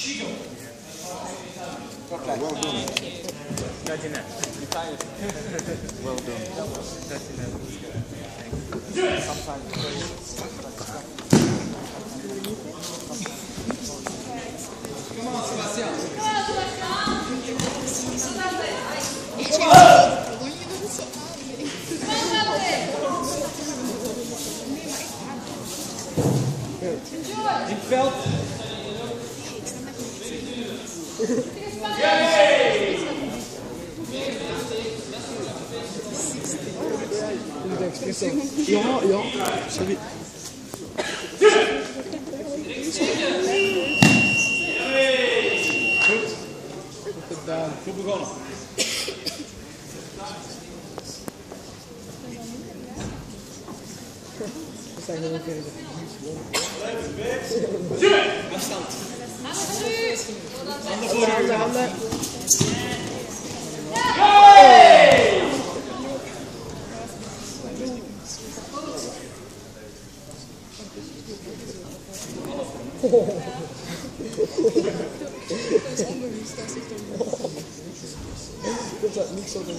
Okay. Well done. That's enough. You're tired. well done. That's enough. Do it! Sometimes. Come on, Sebastian. Come on, Sebastian. Whoa! It felt Ja, ja, sorry. Goed. Goed gedaan. Goed begonnen. staan gewoon Ja. Afstand. Handen voor de handen. Hey! Oh. Dat is echt niks zo doen.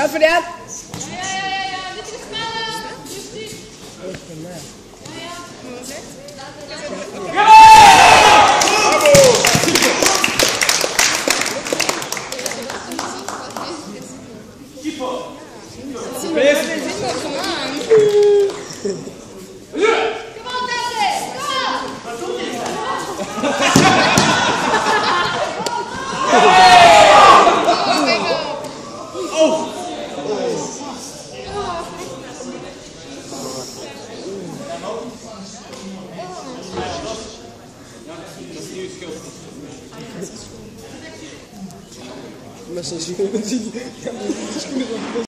Klar for det? Ja, ja, ja. ja. Det skal smelle! Bravo! Keep up! Keep up. Come on. Mas são gigantes.